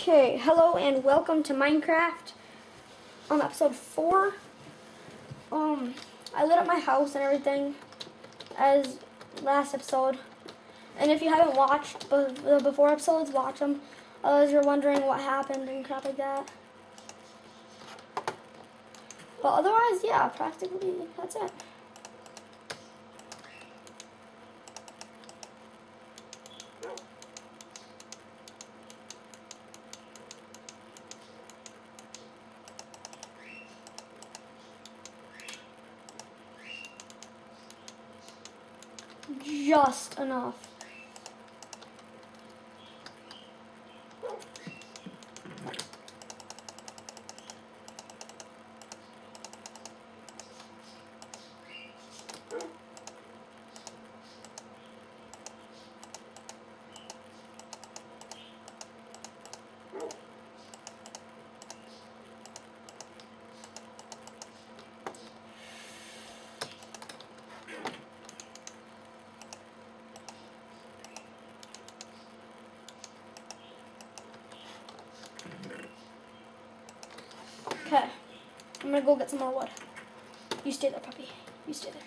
Okay, hello and welcome to Minecraft. On episode four, um, I lit up my house and everything as last episode. And if you haven't watched the before episodes, watch them. As you're wondering what happened and crap like that. But otherwise, yeah, practically that's it. Just enough. Okay. I'm gonna go get some more wood. You stay there, puppy. You stay there.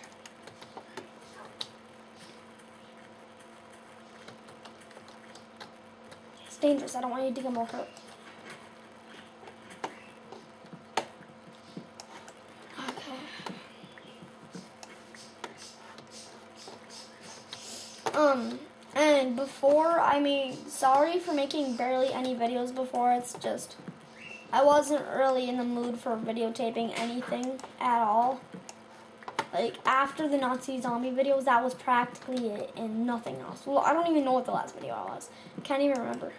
It's dangerous. I don't want you to get more hurt. Okay. Um, and before, I mean, sorry for making barely any videos before. It's just. I wasn't really in the mood for videotaping anything at all. Like after the Nazi zombie videos, that was practically it and nothing else. Well, I don't even know what the last video was. Can't even remember.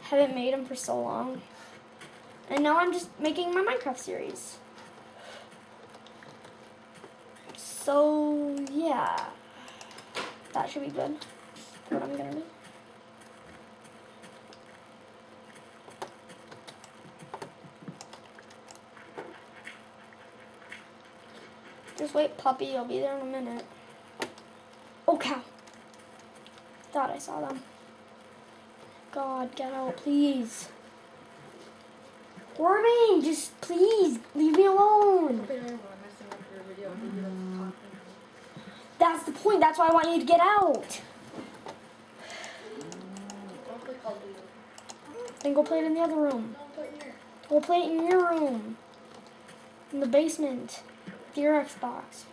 Haven't made them for so long. And now I'm just making my Minecraft series. So, yeah. That should be good. What I'm gonna do. Just wait, puppy. I'll be there in a minute. Oh, cow. Thought I saw them. God, get out, please. Corbin, just please leave me alone. That's the point. That's why I want you to get out. Then go play it in the other room. We'll play it in your room. In the basement. Your Xbox.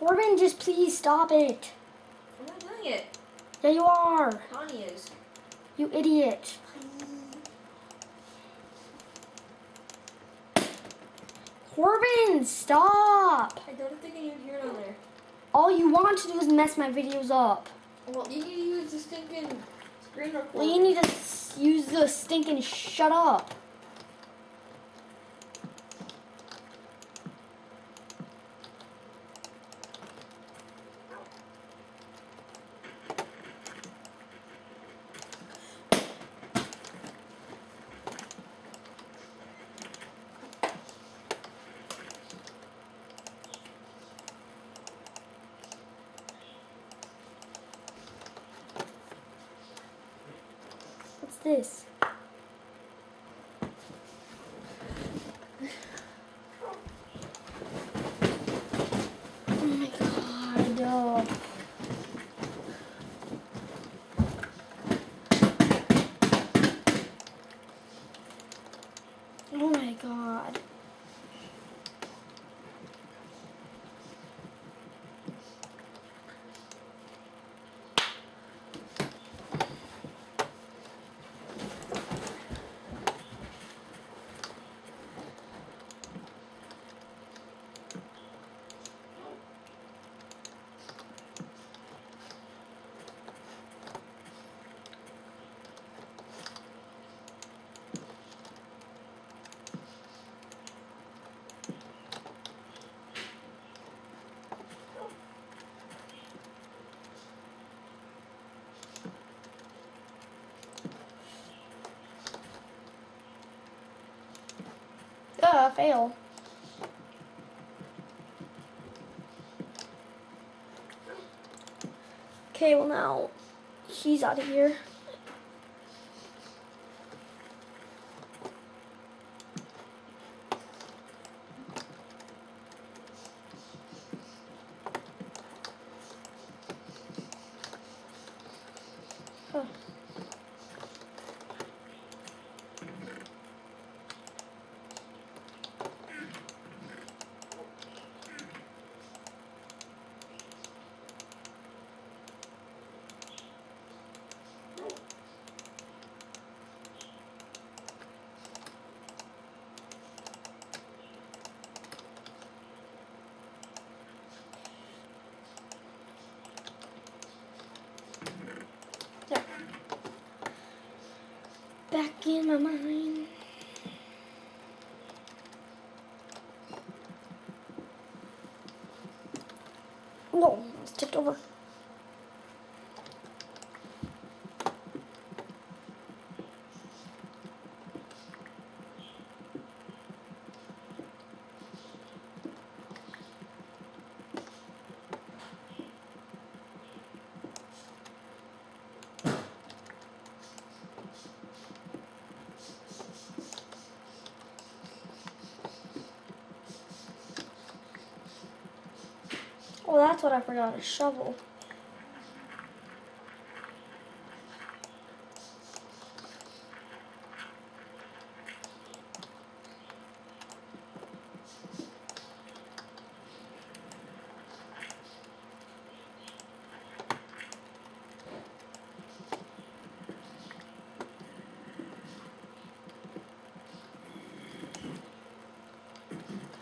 Corbin, just please stop it. I'm not doing it. Yeah, you are. Connie is. You idiot. Corbin, stop. I don't think I even hear it on there. All you want to do is mess my videos up. Well, you need to use the stinking screen recorder. Well, you need to use the stinking shut up. This? Oh my god. Oh my god. Fail. Okay, well now he's out of here. Huh. There. Back in my Oh, that's what I forgot a shovel.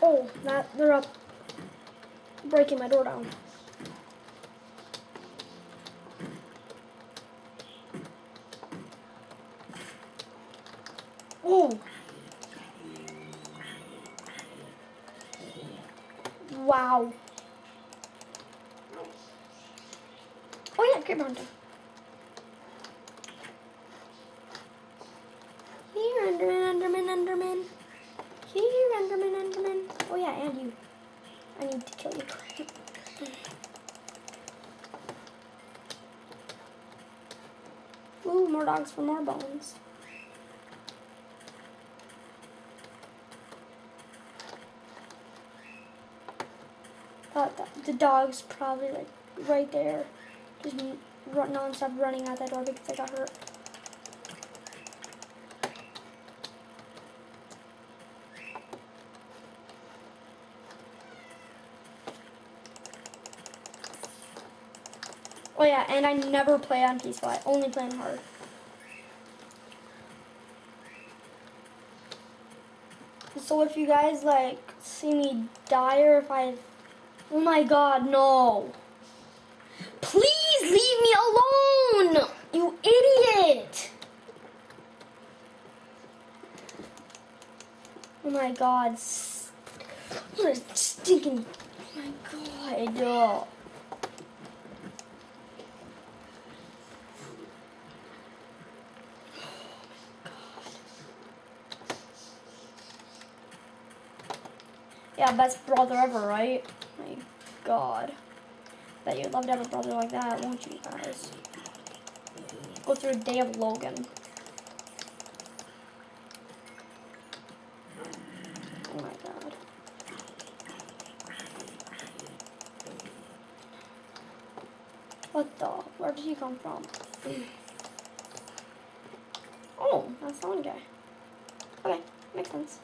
Oh, that they're up breaking my door down. Oh. Wow. Oh yeah, creeper hunter. Here, Enderman, Enderman, Enderman. Here, Enderman, Enderman. Oh yeah, and you. I need to kill you. Ooh, more dogs for more bones. The dog's probably like right there, just run non-stop running out that door because I got hurt. Oh yeah, and I never play on peaceful. I only play on hard. So if you guys like see me die or if I, oh my god, no! Please leave me alone, you idiot! Oh my god, what a stinking, oh my god. oh. Yeah, best brother ever, right? My god. Bet you'd love to have a brother like that, won't you guys? Go through a day of Logan. Oh my god. What the? Where did he come from? Oh, that's the one guy. Okay, makes sense.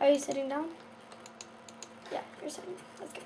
Are you sitting down? Yeah, you're sitting. That's good.